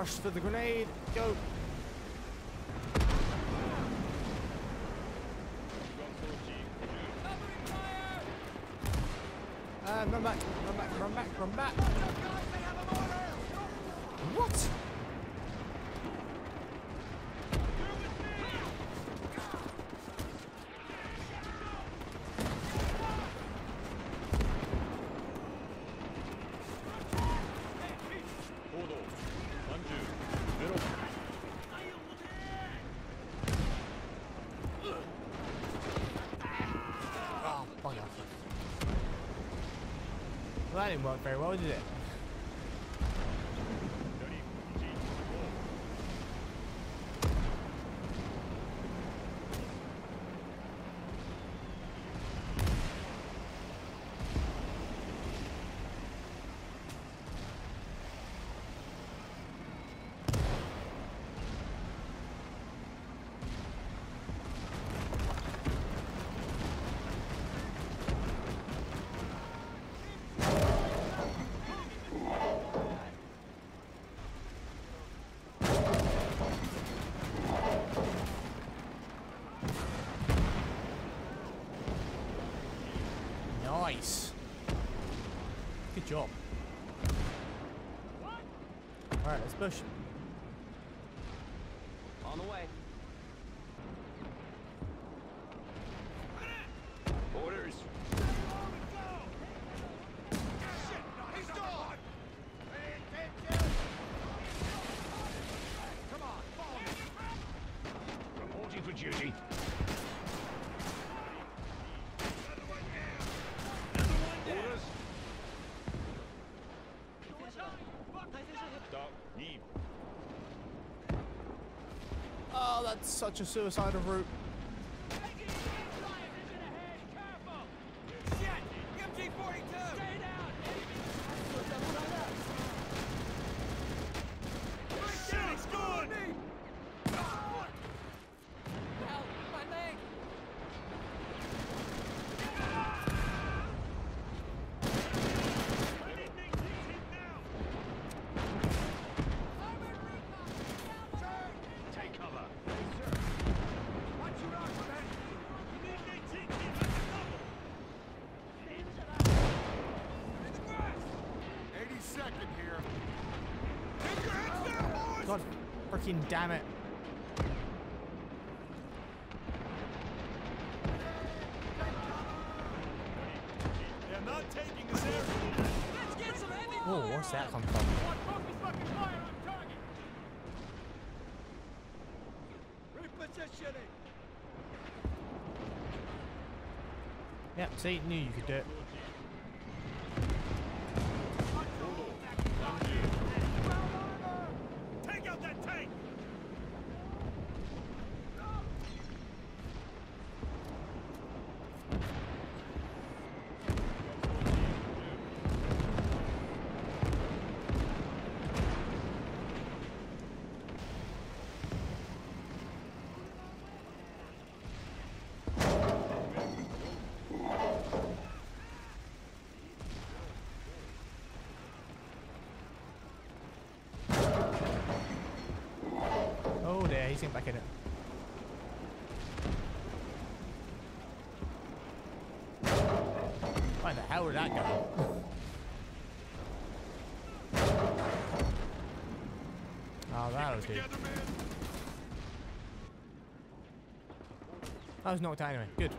Rush for the grenade. Go. And run back, run back, run back, run back. What? Didn't work very well, did it? Alright, let's push. On the way. Orders. He's gone! Come on, follow me. Reporting for duty. Orders. Stop. Leave. Oh, such a suicidal route. Freaking damn it. They're not taking this area. Let's get some heavy Oh, what's that come from? Repositioning. Yep, see, knew you could do it. Take out that tank! Oh dear, he's getting back in it. Why the hell did that go? Oh, that was good. Together! That was knocked out anyway. Good.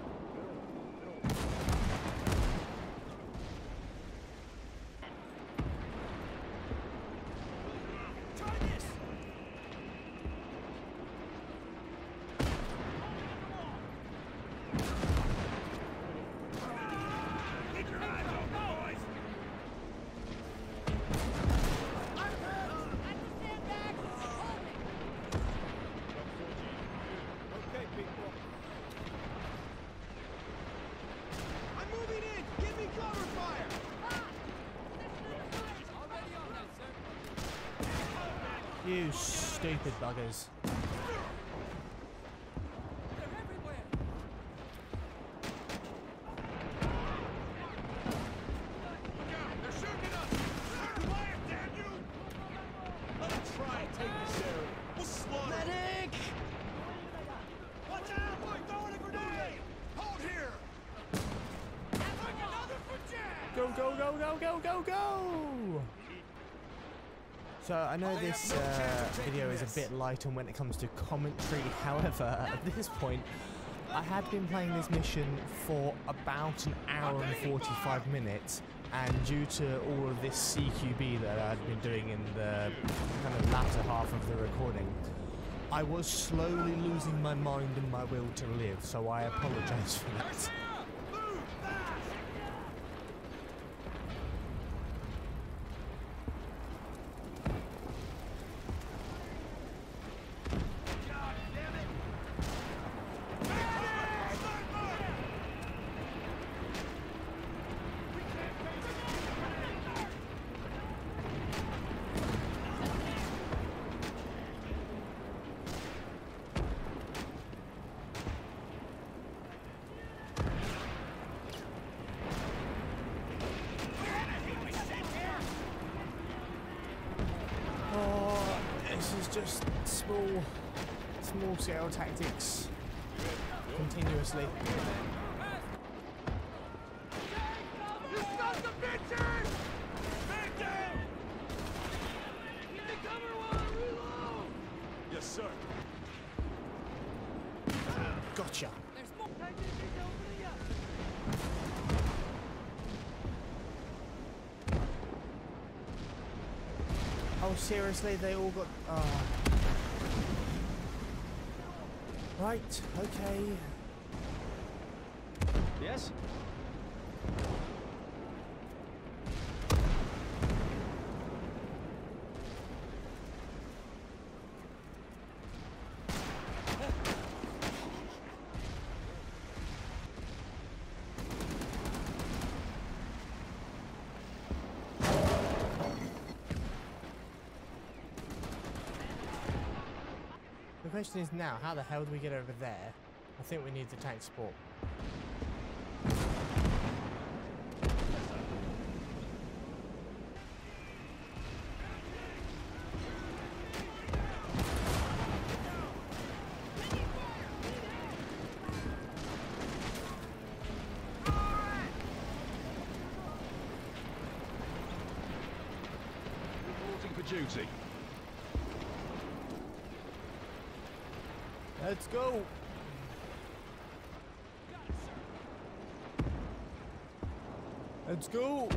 You stupid buggers. Go, go, go, go, go, go, go! So I know this uh, video is a bit light on when it comes to commentary. However, at this point, I had been playing this mission for about an hour and 45 minutes, and due to all of this CQB that I'd been doing in the kind of latter half of the recording, I was slowly losing my mind and my will to live, so I apologise for that. Oh, this is just small, small scale tactics continuously. You sons of Oh, seriously? They all got. Oh. Right. Okay. Yes? Question is now, how the hell do we get over there? I think we need the tank support. Duty. Let's go. Let's go.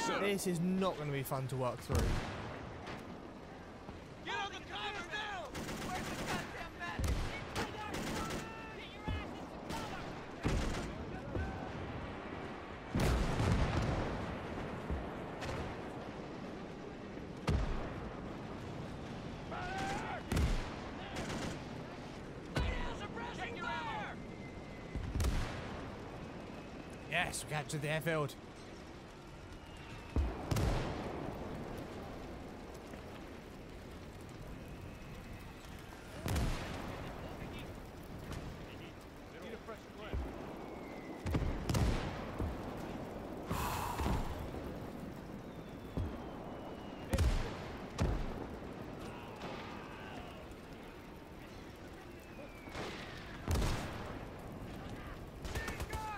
Sir. This is not going to be fun to work through. Get on the cover now! Where's the goddamn medic? Get your asses to cover! Lay down, suppressing fire! Yes, we captured the airfield. Need a fresh grip.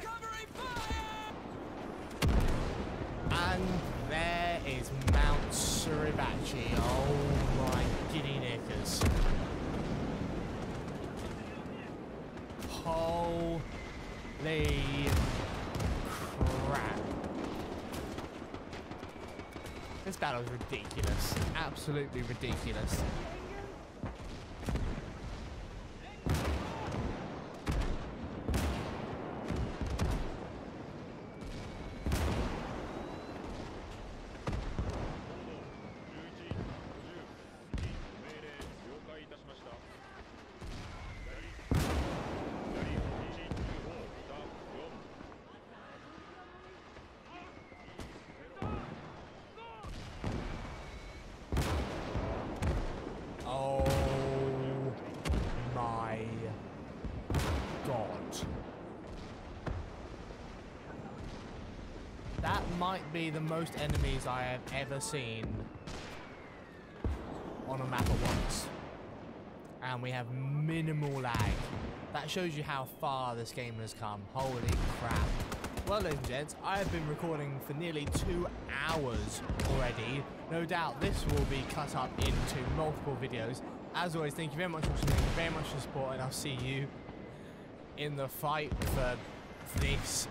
Covering fire! And there is Mount Suribachi. Oh my giddy knickers. Holy crap. This battle is ridiculous. Absolutely ridiculous. Might be the most enemies I have ever seen on a map at once. And we have minimal lag. That shows you how far this game has come. Holy crap. Well, ladies and gents, I have been recording for nearly two hours already. No doubt this will be cut up into multiple videos. As always, thank you very much for watching, very much for support, and I'll see you in the fight for this.